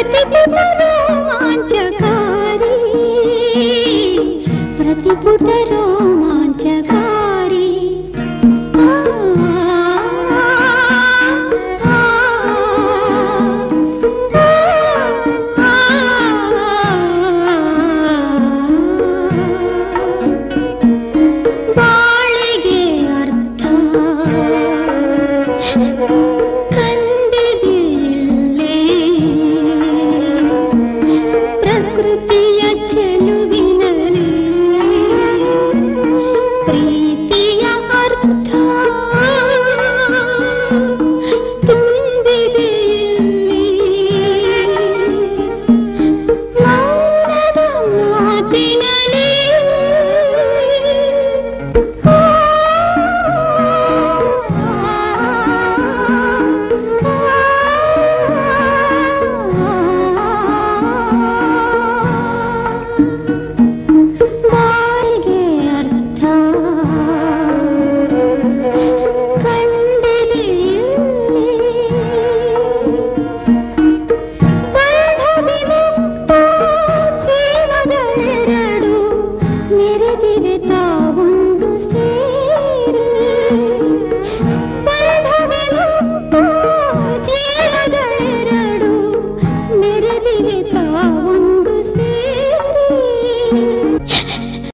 ಪ್ರತಿಭಟನೆ ಕಲಿತ